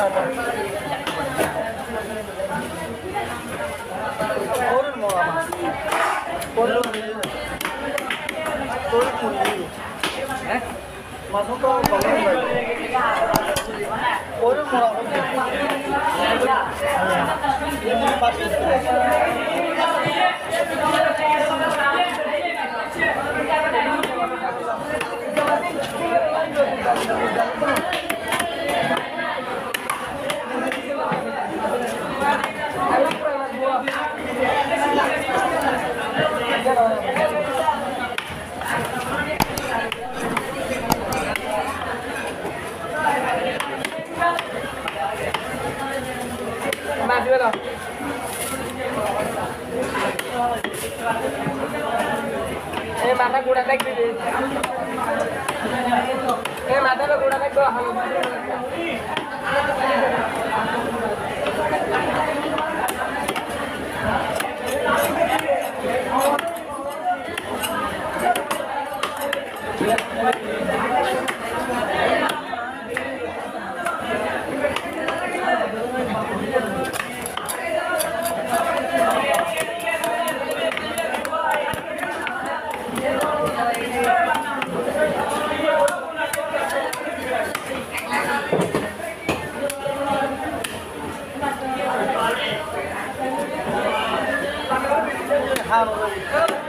ஒரு முறை பார்த்து দিবে না এই মাথা গুড়া দেখ দিবে এই মাথাটা গুড়া দেখ Thank you. Hallelujah.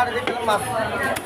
ahora de.